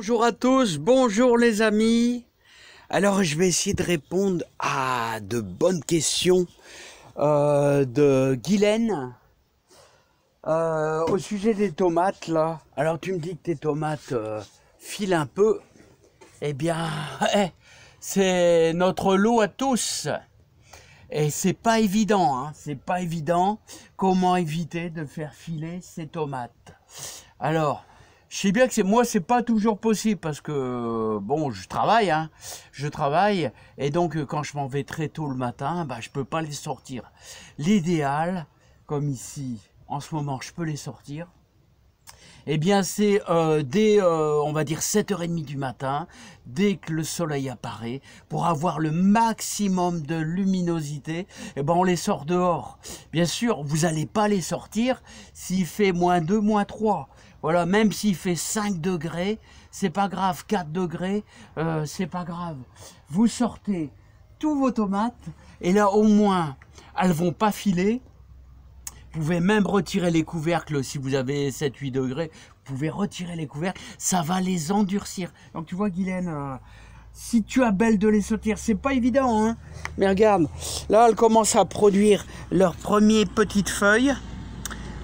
Bonjour à tous, bonjour les amis. Alors je vais essayer de répondre à de bonnes questions euh, de Guylaine euh, au sujet des tomates là. Alors tu me dis que tes tomates euh, filent un peu. Eh bien, eh, c'est notre lot à tous. Et c'est pas évident, hein, c'est pas évident comment éviter de faire filer ces tomates. Alors, je sais bien que c'est moi, c'est pas toujours possible parce que bon, je travaille, hein, je travaille, et donc quand je m'en vais très tôt le matin, bah je peux pas les sortir. L'idéal, comme ici, en ce moment, je peux les sortir. Eh bien, c'est euh, dès, euh, on va dire, 7h30 du matin, dès que le soleil apparaît, pour avoir le maximum de luminosité, eh ben, on les sort dehors. Bien sûr, vous n'allez pas les sortir s'il fait moins 2, moins 3. Voilà, même s'il fait 5 degrés, c'est pas grave, 4 degrés, euh, c'est pas grave. Vous sortez tous vos tomates, et là, au moins, elles vont pas filer, vous pouvez même retirer les couvercles si vous avez 7-8 degrés. Vous pouvez retirer les couvercles, ça va les endurcir. Donc tu vois Guylaine, euh, si tu as belle de les sortir, c'est pas évident. Hein Mais regarde, là elles commencent à produire leurs premières petites feuilles.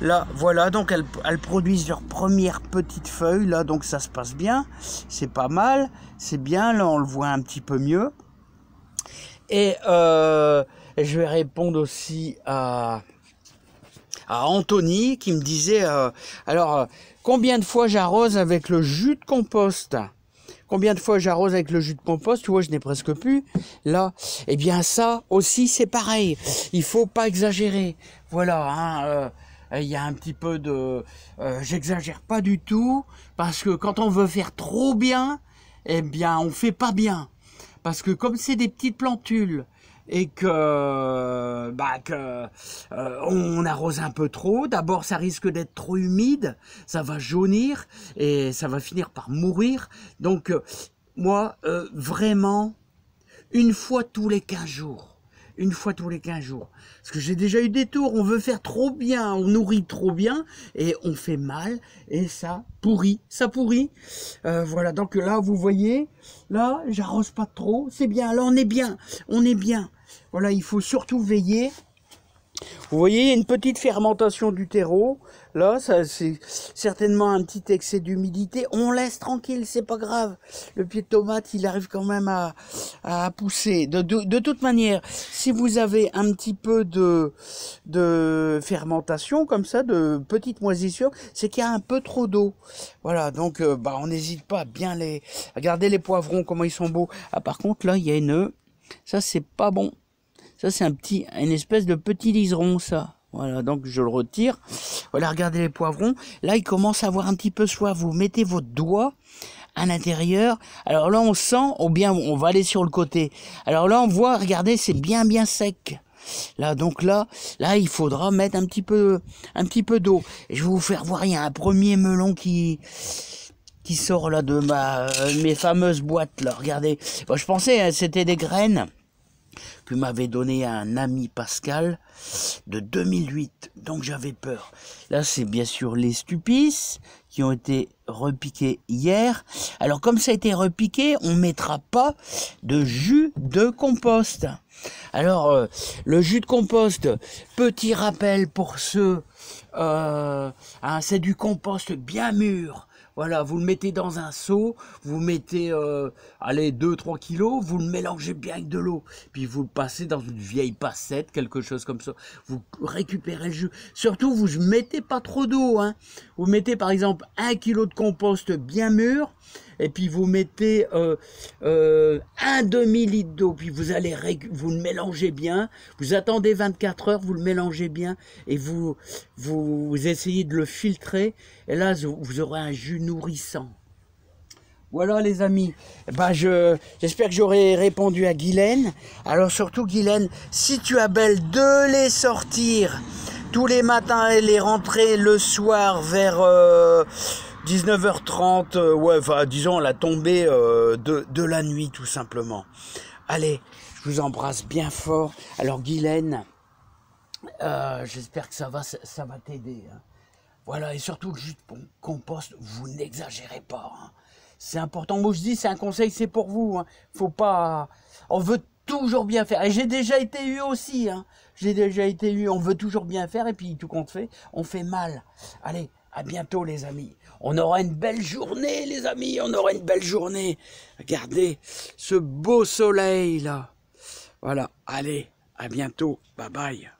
Là, voilà, donc elles, produisent leurs premières petites feuilles. Là, donc ça se passe bien. C'est pas mal. C'est bien. Là, on le voit un petit peu mieux. Et euh, je vais répondre aussi à Anthony qui me disait euh, alors euh, combien de fois j'arrose avec le jus de compost? Combien de fois j'arrose avec le jus de compost? Tu vois, je n'ai presque plus. Là, eh bien ça aussi c'est pareil. Il faut pas exagérer. Voilà. Hein, il y a un petit peu de, j'exagère pas du tout parce que quand on veut faire trop bien, eh bien on fait pas bien parce que comme c'est des petites plantules et que, bah, que euh, on arrose un peu trop. D'abord, ça risque d'être trop humide, ça va jaunir et ça va finir par mourir. Donc, euh, moi, euh, vraiment, une fois tous les 15 jours une fois tous les 15 jours. Parce que j'ai déjà eu des tours, on veut faire trop bien, on nourrit trop bien, et on fait mal, et ça pourrit, ça pourrit. Euh, voilà, donc là, vous voyez, là, j'arrose pas trop, c'est bien, là, on est bien, on est bien. Voilà, il faut surtout veiller vous voyez, il y a une petite fermentation du terreau. Là, ça, c'est certainement un petit excès d'humidité. On laisse tranquille, c'est pas grave. Le pied de tomate, il arrive quand même à, à pousser. De, de, toute manière, si vous avez un petit peu de, de fermentation, comme ça, de petites moisissures, c'est qu'il y a un peu trop d'eau. Voilà, donc euh, bah, on n'hésite pas à bien les... Regardez les poivrons, comment ils sont beaux. Ah, par contre, là, il y a une... Ça, c'est pas bon. Ça, c'est un petit, une espèce de petit liseron, ça. Voilà, donc je le retire. Voilà, regardez les poivrons. Là, il commence à avoir un petit peu soif. Vous mettez votre doigt à l'intérieur. Alors là, on sent, ou bien on va aller sur le côté. Alors là, on voit, regardez, c'est bien bien sec. Là, donc là, là, il faudra mettre un petit peu, un petit peu d'eau. Je vais vous faire voir, il y a un premier melon qui, qui sort là de ma, mes fameuses boîtes là. Regardez. je pensais, hein, c'était des graines que m'avait donné un ami Pascal de 2008. Donc j'avais peur. Là, c'est bien sûr les stupices qui ont été repiqués hier. Alors comme ça a été repiqué, on mettra pas de jus de compost. Alors euh, le jus de compost, petit rappel pour ceux, euh, hein, c'est du compost bien mûr voilà, vous le mettez dans un seau, vous mettez, euh, allez, 2-3 kilos, vous le mélangez bien avec de l'eau, puis vous le passez dans une vieille passette, quelque chose comme ça. Vous récupérez le jus. Surtout, vous ne mettez pas trop d'eau. Hein. Vous mettez par exemple un kilo de compost bien mûr, et puis vous mettez euh, euh, un demi-litre d'eau, puis vous allez vous le mélangez bien, vous attendez 24 heures, vous le mélangez bien, et vous, vous, essayez de le filtrer, et là vous aurez un jus nourrissant. Voilà les amis, bah je, j'espère que j'aurai répondu à Guylaine. Alors surtout Guylaine, si tu as belle de les sortir tous les matins et les rentrer le soir vers... Euh, 19h30, euh, ouais, enfin, disons la tombée euh, de, de la nuit, tout simplement. Allez, je vous embrasse bien fort. Alors, Guylaine, euh, j'espère que ça va, ça, va t'aider. Hein. Voilà, et surtout le jus de compost, vous n'exagérez pas. Hein. C'est important. Moi, je dis, c'est un conseil, c'est pour vous. Hein. Faut pas. On veut toujours bien faire. Et j'ai déjà été eu aussi. J'ai déjà été eu. On veut toujours bien faire. Et puis, tout compte fait, on fait mal. Allez, à bientôt, les amis. On aura une belle journée, les amis. On aura une belle journée. Regardez ce beau soleil, là. Voilà. Allez, à bientôt. Bye bye.